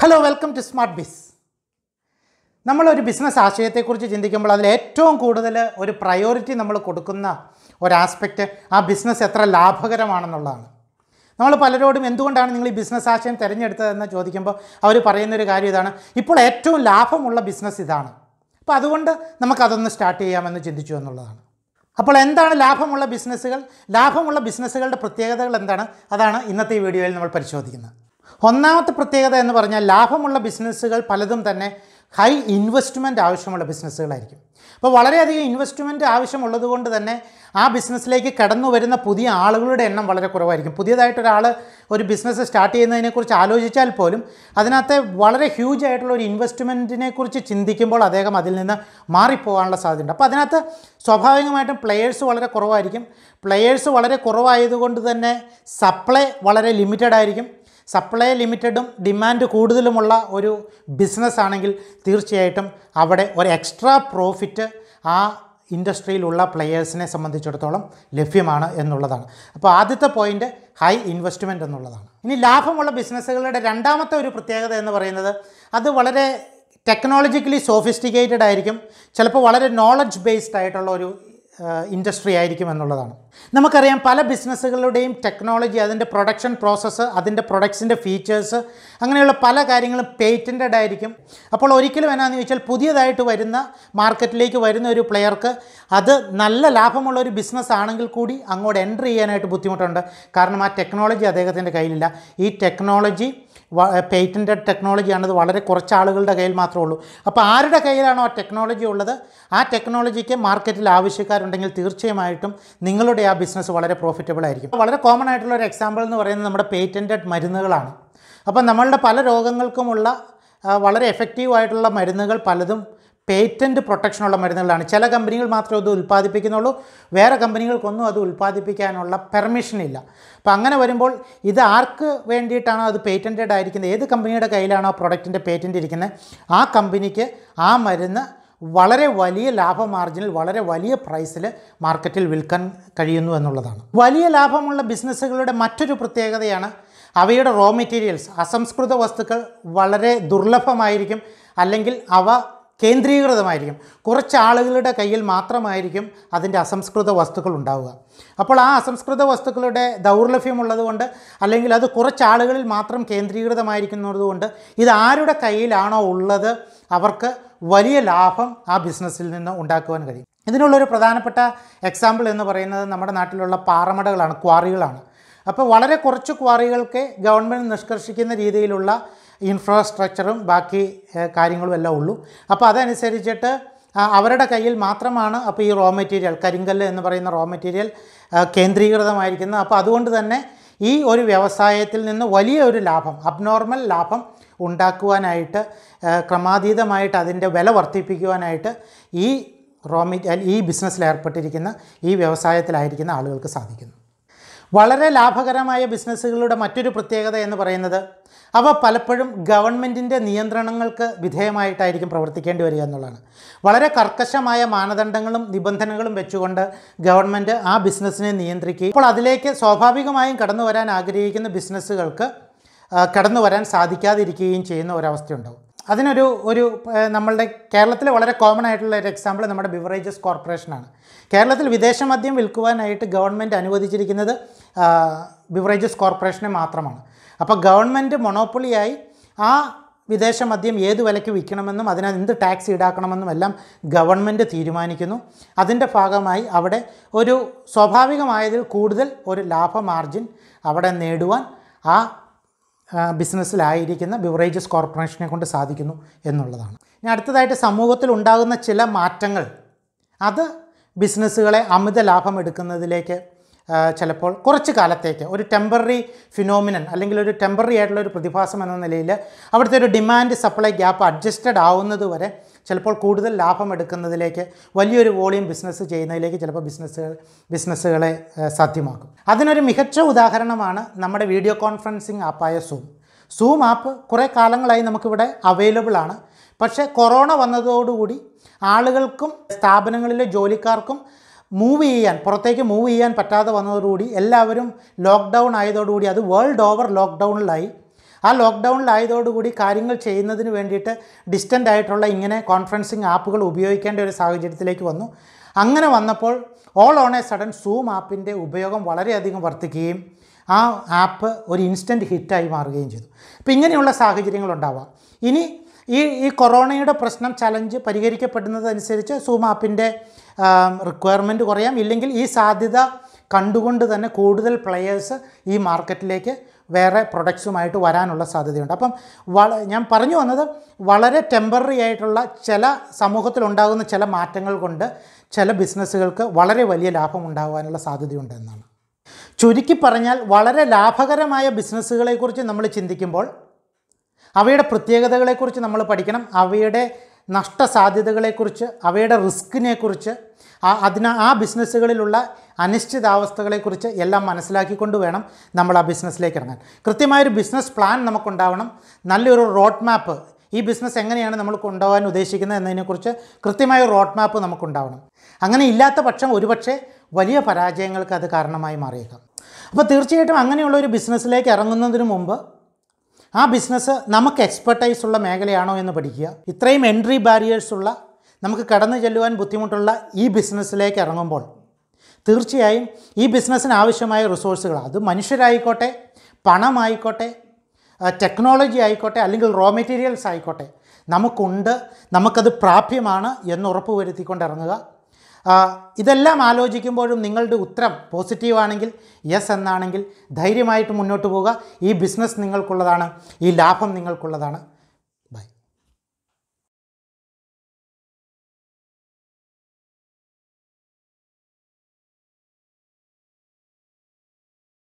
Hello welcome to smart biz നമ്മളൊരു business ആശയത്തെക്കുറിച്ച് ചിന്തിക്കുമ്പോൾ അതിൽ ഏറ്റവും കൂടുതൽ ഒരു പ്രയോറിറ്റി നമ്മൾ കൊടുക്കുന്ന ഒരു ആസ്പെക്റ്റ് ആ ബിസിനസ് എത്ര ലാഭകരമാണെന്നുള്ളതാണ്. നമ്മൾ പലരോടും എന്തുകൊണ്ടാണ് നിങ്ങൾ ഈ ബിസിനസ് ആശയം തിരഞ്ഞെടുത്തതെന്ന് ചോദിക്കുമ്പോൾ അവർ പറയുന്നൊരു കാര്യം ഇതാണ്. ഇപ്പോൾ ഏറ്റവും ലാഭമുള്ള ബിസിനസ് ഇതാണ്. അപ്പോൾ അതുകൊണ്ട് നമുക്കതൊന്ന് സ്റ്റാർട്ട് ചെയ്യാമെന്ന് ചിന്തിച്ചു എന്നുള്ളതാണ്. അപ്പോൾ എന്താണ് ലാഭമുള്ള ബിസിനസ്സുകൾ ലാഭമുള്ള ബിസിനസ്സുകളുടെ പ്രത്യേകതകൾ എന്താണ്? അതാണ് ഇന്നത്തെ ഈ വീഡിയോയിൽ നമ്മൾ പരിശോധിക്കുന്നത്. ഒന്നാമത്തെ പ്രത്യേകത എന്ന് പറഞ്ഞാൽ ലാഭമുള്ള ബിസിനസ്സുകൾ പലതും തന്നെ ഹൈ ഇൻവെസ്റ്റ്മെന്റ് ആവശ്യമുള്ള ബിസിനസ്സുകളായിരിക്കും. അപ്പോൾ വളരെയധികം ഇൻവെസ്റ്റ്മെന്റ് ആവശ്യമുള്ളത് കൊണ്ട് തന്നെ ആ ബിസിനസ്സിലേക്ക് കടന്നു വരുന്ന പുതിയ ആളുകളുടെ എണ്ണം വളരെ കുറവായിരിക്കും. പുതിയതായിട്ട് ഒരാൾ ഒരു ബിസിനസ് സ്റ്റാർട്ട് ചെയ്യുന്നതിനെക്കുറിച്ച് ആലോചിച്ചാൽ പോലും അതിനകത്തെ വളരെ ഹ്യൂജ് ആയിട്ടുള്ള ഒരു ഇൻവെസ്റ്റ്മെന്റിനെ കുറിച്ച് ചിന്തിക്കുമ്പോൾ അദ്ദേഹം അതിൽ നിന്ന് മാറിപ്പോകാനുള്ള സാധ്യതയുണ്ട്. അപ്പോൾ അതിനകത്ത് സ്വാഭാവികമായിട്ടും പ്ലെയേഴ്സ് വളരെ കുറവായിരിക്കും. പ്ലെയേഴ്സ് വളരെ കുറവായതുകൊണ്ട് തന്നെ സപ്ലൈ വളരെ ലിമിറ്റഡ് ആയിരിക്കും. സപ്ലൈ ലിമിറ്റഡും ഡിമാൻഡ് കൂടുതലുമുള്ള ഒരു ബിസിനസ് ആണെങ്കിൽ തീർച്ചയായിട്ടും അവിടെ ഒരു എക്സ്ട്രാ പ്രോഫിറ്റ് ആ ഇൻഡസ്ട്രിയിലുള്ള പ്ലെയേഴ്സിനെ സംബന്ധിച്ചിടത്തോളം ലഭ്യമാണ് എന്നുള്ളതാണ്. അപ്പോൾ ആദ്യത്തെ പോയിന്റ് ഹൈ ഇൻവെസ്റ്റ്മെന്റ് എന്നുള്ളതാണ്. ഇനി ലാഭമുള്ള ബിസിനസ്സുകളുടെ രണ്ടാമത്തെ ഒരു പ്രത്യേകത എന്ന് പറയുന്നത് അത് വളരെ ടെക്നോളജിക്കലി സോഫിസ്റ്റിക്കേറ്റഡ് ആയിരിക്കും. ചിലപ്പോൾ വളരെ നോളജ് ബേസ്ഡ് ആയിട്ടുള്ള ഒരു ഇൻഡസ്ട്രി ആയിരിക്കും എന്നുള്ളതാണ്. നമുക്കറിയാം പല ബിസിനസ്സുകളുടെയും ടെക്നോളജി അതിന്റെ പ്രൊഡക്ഷൻ പ്രോസസ്സ് അതിന്റെ പ്രൊഡക്ട്സിന്റെ ഫീച്ചേഴ്സ് അങ്ങനെയുള്ള പല കാര്യങ്ങളും പേറ്റന്റഡ് ആയിരിക്കും. അപ്പോൾ ഒരിക്കലും എന്നാന്ന് ചോദിച്ചാൽ പുതിയതായിട്ട് വരുന്ന മാർക്കറ്റിലേക്ക് വരുന്ന ഒരു പ്ലെയർക്ക് അത് നല്ല ലാഭമുള്ള ഒരു ബിസിനസ് ആണെങ്കിൽ കൂടി അങ്ങോട്ട് എൻട്രി ചെയ്യാനായിട്ട് ബുദ്ധിമുട്ടുണ്ട്. കാരണം ആ ടെക്നോളജി അദ്ദേഹത്തിന്റെ കയ്യിലില്ല. ഈ ടെക്നോളജി പേറ്റന്റഡ് ടെക്നോളജിയാണത് വളരെ കുറച്ച് ആളുകളുടെ കയ്യിൽ മാത്രമേ ഉള്ളൂ. അപ്പോൾ ആരുടെ കയ്യിലാണോ ആ ടെക്നോളജി ഉള്ളത്? ആ ടെക്നോളജിക്ക് മാർക്കറ്റിൽ ആവശ്യക്കാരുണ്ടെങ്കിൽ തീർച്ചയായിട്ടും നിങ്ങളുടെ ആ ബിസിനസ് വളരെ പ്രോഫിറ്റബിൾ ആയിരിക്കും. വളരെ കോമൺ ആയിട്ടുള്ള ഒരു എക്സാമ്പിൾ എന്ന് പറയുന്നത് നമ്മുടെ പേറ്റന്റഡ് മരുന്നുകളാണ്. അപ്പോൾ നമ്മളുടെ പല രോഗങ്ങൾക്കുമുള്ള വളരെ എഫക്റ്റീവ് ആയിട്ടുള്ള മരുന്നുകൾ പലതും പേറ്റന്റ് പ്രൊട്ടക്ഷനുള്ള മരുന്നുകളാണ്. ചില കമ്പനികൾ മാത്രമേ അത് ഉൽപ്പാദിപ്പിക്കുന്നുള്ളൂ. വേറെ കമ്പനികൾക്കൊന്നും അത് ഉൽപ്പാദിപ്പിക്കാനുള്ള പെർമിഷൻ ഇല്ല അപ്പോൾ അങ്ങനെ വരുമ്പോൾ ഇത് ആർക്ക് വേണ്ടിയിട്ടാണോ അത് പേറ്റന്റഡ് ആയിരിക്കുന്നത്? ഏത് കമ്പനിയുടെ കയ്യിലാണോ ആ പ്രൊഡക്റ്റിന്റെ പേറ്റന്റ് ഇരിക്കുന്നത്? ആ കമ്പനിക്ക് ആ മരുന്ന് വളരെ വലിയ ലാഭ മാർജിനിൽ വളരെ വലിയ പ്രൈസിൽ മാർക്കറ്റിൽ വിൽക്കാൻ കഴിയുന്നു എന്നുള്ളതാണ്. വലിയ ലാഭമുള്ള ബിസിനസ്സുകളുടെ മറ്റൊരു പ്രത്യേകതയാണ് അവയുടെ റോ മെറ്റീരിയൽസ്. അസംസ്കൃത വസ്തുക്കൾ വളരെ ദുർലഭമായിരിക്കും. അല്ലെങ്കിൽ അവ കേന്ദ്രീകൃതമായിരിക്കും. കുറച്ച് ആളുകളുടെ കയ്യിൽ മാത്രമായിരിക്കും അതിന്റെ അസംസ്കൃത വസ്തുക്കൾ ഉണ്ടാവുക. അപ്പോൾ ആ അസംസ്കൃത വസ്തുക്കളുടെ ദൗർലഭ്യമുള്ളതുകൊണ്ട് അല്ലെങ്കിൽ അത് കുറച്ച് ആളുകളിൽ മാത്രം കേന്ദ്രീകൃതമായിരിക്കുന്നതുകൊണ്ട് ഇത് ആരുടെ കയ്യിലാണോ ഉള്ളത് അവർക്ക് വലിയ ലാഭം ആ ബിസിനസ്സിൽ നിന്ന് ഉണ്ടാക്കുവാൻ കഴിയും. ഇതിനുള്ളൊരു പ്രധാനപ്പെട്ട എക്സാമ്പിൾ എന്ന് പറയുന്നത് നമ്മുടെ നാട്ടിലുള്ള പാറമടകളാണ് ക്വാറികളാണ്. അപ്പോൾ വളരെ കുറച്ച് ക്വാറികൾക്ക് ഗവൺമെന്റ് നിഷ്കർഷിക്കുന്ന രീതിയിലുള്ള ഇൻഫ്രാസ്ട്രക്ചറും ബാക്കി കാര്യങ്ങളും എല്ലാം ഉള്ളൂ. അപ്പോൾ അതനുസരിച്ചിട്ട് അവരുടെ കയ്യിൽ മാത്രമാണ് അപ്പോൾ ഈ റോ മെറ്റീരിയൽ കരിങ്കല്ല് എന്ന് പറയുന്ന റോ മെറ്റീരിയൽ കേന്ദ്രീകൃതമായിരിക്കുന്നത്. അപ്പോൾ അതുകൊണ്ട് തന്നെ ഈ ഒരു വ്യവസായത്തിൽ നിന്ന് വലിയ ഒരു ലാഭം അബ്നോർമൽ ലാഭം ഉണ്ടാക്കുവാനായിട്ട് ക്രമാതീതമായിട്ട് അതിന്റെ വില വർദ്ധിപ്പിക്കുവാനായിട്ട് ഈ റോ മെറ്റീരിയൽ ഈ ബിസിനസ്സിൽ ഏർപ്പെട്ടിരിക്കുന്ന ഈ വ്യവസായത്തിലായിരിക്കുന്ന ആളുകൾക്ക് സാധിക്കുന്നു. വളരെ ലാഭകരമായ ബിസിനസ്സുകളുടെ മറ്റൊരു പ്രത്യേകത എന്ന് പറയുന്നത് അവ പലപ്പോഴും ഗവൺമെന്റിന്റെ നിയന്ത്രണങ്ങൾക്ക് വിധേയമായിട്ടായിരിക്കും പ്രവർത്തിക്കേണ്ടി വരിക എന്നുള്ളതാണ്. വളരെ കർക്കശമായ മാനദണ്ഡങ്ങളും നിബന്ധനകളും വെച്ചുകൊണ്ട് ഗവൺമെന്റ് ആ ബിസിനസ്സിനെ നിയന്ത്രിക്കുകയും അപ്പോൾ അതിലേക്ക് സ്വാഭാവികമായും കടന്നു വരാൻ ആഗ്രഹിക്കുന്ന ബിസിനസ്സുകൾക്ക് കടന്നു വരാൻ സാധിക്കാതിരിക്കുകയും ചെയ്യുന്ന ഒരവസ്ഥയുണ്ടാവും. അതിനൊരു ഒരു നമ്മളുടെ കേരളത്തിൽ വളരെ കോമൺ ആയിട്ടുള്ള ഒരു എക്സാമ്പിൾ നമ്മുടെ ബിവറേജസ് കോർപ്പറേഷനാണ്. കേരളത്തിൽ വിദേശ മദ്യം വിൽക്കുവാനായിട്ട് ഗവൺമെന്റ് അനുവദിച്ചിരിക്കുന്നത് ബിവറേജസ് കോർപ്പറേഷനെ മാത്രമാണ്. അപ്പോൾ ഗവൺമെന്റ് മൊണോപ്പൊളിയായി ആ വിദേശ മദ്യം ഏത് വിലയ്ക്ക് വിൽക്കണമെന്നും അതിന് എന്ത് ടാക്സ് ഈടാക്കണമെന്നും എല്ലാം ഗവൺമെന്റ് തീരുമാനിക്കുന്നു. അതിന്റെ ഭാഗമായി അവിടെ ഒരു സ്വാഭാവികമായതിൽ കൂടുതൽ ഒരു ലാഭ മാർജിൻ അവിടെ നേടുവാൻ ആ ബിസിനസ്സിലായിരിക്കുന്ന ബിവറേജസ് കോർപ്പറേഷനെ കൊണ്ട് സാധിക്കുന്നു എന്നുള്ളതാണ്. ഇനി അടുത്തതായിട്ട് സമൂഹത്തിൽ ഉണ്ടാകുന്ന ചില മാറ്റങ്ങൾ. അത് ബിസിനസ്സുകളെ അമിത ലാഭം എടുക്കുന്നതിലേക്ക് ചിലപ്പോൾ കുറച്ച് കാലത്തേക്ക് ഒരു ടെമ്പററി ഫിനോമിനൻ അല്ലെങ്കിൽ ഒരു ടെമ്പററി ആയിട്ടുള്ള ഒരു പ്രതിഭാസം എന്ന നിലയിൽ അവിടുത്തെ ഒരു ഡിമാൻഡ് സപ്ലൈ ഗ്യാപ്പ് അഡ്ജസ്റ്റഡ് ആവുന്നത് വരെ ചിലപ്പോൾ കൂടുതൽ ലാഭം എടുക്കുന്നതിലേക്ക് വലിയൊരു വോളിയം ബിസിനസ് ചെയ്യുന്നതിലേക്ക് ചിലപ്പോൾ ബിസിനസ്സുകൾ ബിസിനസ്സുകളെ സാധ്യമാക്കും. അതിനൊരു മികച്ച ഉദാഹരണമാണ് നമ്മുടെ വീഡിയോ കോൺഫറൻസിങ് ആപ്പായ സൂം സൂം ആപ്പ് കുറേ കാലങ്ങളായി നമുക്കിവിടെ അവൈലബിൾ ആണ്. പക്ഷേ കൊറോണ വന്നതോടുകൂടി ആളുകൾക്കും സ്ഥാപനങ്ങളിലെ ജോലിക്കാർക്കും മൂവ് ചെയ്യാൻ പുറത്തേക്ക് മൂവ് ചെയ്യാൻ പറ്റാതെ വന്നതോടുകൂടി എല്ലാവരും ലോക്ക്ഡൗൺ ആയതോടുകൂടി അത് വേൾഡ് ഓവർ ലോക്ക്ഡൗണിലായി ആ ലോക്ക്ഡൗണിലായതോടുകൂടി കാര്യങ്ങൾ ചെയ്യുന്നതിന് വേണ്ടിയിട്ട് ഡിസ്റ്റന്റ് ആയിട്ടുള്ള ഇങ്ങനെ കോൺഫറൻസിങ് ആപ്പുകൾ ഉപയോഗിക്കേണ്ട ഒരു സാഹചര്യത്തിലേക്ക് വന്നു. അങ്ങനെ വന്നപ്പോൾ all on a sudden Zoom ആപ്പിന്റെ ഉപയോഗം വളരെയധികം വർദ്ധിക്കുകയും ആ ആപ്പ് ഒരു ഇൻസ്റ്റന്റ് ഹിറ്റായി മാറുകയും ചെയ്തു. അപ്പോൾ ഇങ്ങനെയുള്ള സാഹചര്യങ്ങളുണ്ടാവാം ഇനി ഈ ഈ കൊറോണയുടെ പ്രശ്നം ചലഞ്ച് പരിഹരിക്കപ്പെടുന്നതനുസരിച്ച് സൂം ആപ്പിന്റെ റിക്വയർമെന്റ് കുറയാം. ഇല്ലെങ്കിൽ ഈ സാധ്യത കണ്ടുകൊണ്ട് തന്നെ കൂടുതൽ പ്ലെയേഴ്സ് ഈ മാർക്കറ്റിലേക്ക് വേറെ പ്രൊഡക്ട്സുമായിട്ട് വരാനുള്ള സാധ്യതയുണ്ട്. അപ്പം വള ഞാൻ പറഞ്ഞു വന്നത് വളരെ ടെമ്പററി ആയിട്ടുള്ള ചില സമൂഹത്തിലുണ്ടാകുന്ന ചില മാറ്റങ്ങൾ കൊണ്ട് ചില ബിസിനസ്സുകൾക്ക് വളരെ വലിയ ലാഭം ഉണ്ടാകാനുള്ള സാധ്യതയുണ്ട് എന്നാണ്. ചുരുക്കി പറഞ്ഞാൽ വളരെ ലാഭകരമായ ബിസിനസ്സുകളെക്കുറിച്ച് നമ്മൾ ചിന്തിക്കുമ്പോൾ അവയുടെ പ്രത്യേകതകളെക്കുറിച്ച് നമ്മൾ പഠിക്കണം. അവയുടെ നഷ്ടസാധ്യതകളെക്കുറിച്ച് അവയുടെ റിസ്കിനെക്കുറിച്ച് അതിന് ആ ബിസിനസ്സുകളിലുള്ള അനിശ്ചിതാവസ്ഥകളെക്കുറിച്ച് എല്ലാം മനസ്സിലാക്കിക്കൊണ്ട് വേണം നമ്മൾ ആ ബിസിനസ്സിലേക്ക് ഇറങ്ങാൻ. കൃത്യമായൊരു ബിസിനസ് പ്ലാൻ നമുക്കുണ്ടാവണം. നല്ലൊരു റോഡ് മാപ്പ് ഈ ബിസിനസ് എങ്ങനെയാണ് നമ്മൾ കൊണ്ടുപോകാൻ ഉദ്ദേശിക്കുന്നത് എന്നതിനെക്കുറിച്ച് കൃത്യമായ റോഡ് മാപ്പ് നമുക്കുണ്ടാവണം. അങ്ങനെ ഇല്ലാത്ത പക്ഷം ഒരുപക്ഷെ വലിയ പരാജയങ്ങൾക്ക് അത് കാരണമായി മാറിയേക്കാം. അപ്പോൾ തീർച്ചയായിട്ടും അങ്ങനെയുള്ള ഒരു ബിസിനസ്സിലേക്ക് ഇറങ്ങുന്നതിന് മുമ്പ് ആ ബിസിനസ് നമുക്ക് എക്സ്പെർട്ടൈസ് ഉള്ള മേഖലയാണോ എന്ന് പഠിക്കുക. ഇത്രയും എൻട്രി ബാരിയേഴ്സ് ഉള്ള നമുക്ക് കടന്നു ചെല്ലുവാൻ ബുദ്ധിമുട്ടുള്ള ഈ ബിസിനസ്സിലേക്ക് ഇറങ്ങുമ്പോൾ തീർച്ചയായും ഈ ബിസിനസ്സിന് ആവശ്യമായ റിസോഴ്സുകൾ അത് മനുഷ്യരായിക്കോട്ടെ പണമായിക്കോട്ടെ ടെക്നോളജി ആയിക്കോട്ടെ അല്ലെങ്കിൽ റോ മെറ്റീരിയൽസ് ആയിക്കോട്ടെ നമുക്കുണ്ട് നമുക്കത് പ്രാപ്യമാണ് എന്ന് ഉറപ്പ് വരുത്തിക്കൊണ്ട് ഇറങ്ങുക. ആ, ഇതെല്ലാം ആലോചിക്കുമ്പോഴും നിങ്ങളുടെ ഉത്തരം പോസിറ്റീവാണെങ്കിൽ യെസ് എന്നാണെങ്കിൽ ധൈര്യമായിട്ട് മുന്നോട്ട് പോവുക. ഈ ബിസിനസ് നിങ്ങൾക്കുള്ളതാണ്. ഈ ലാഭം നിങ്ങൾക്കുള്ളതാണ്.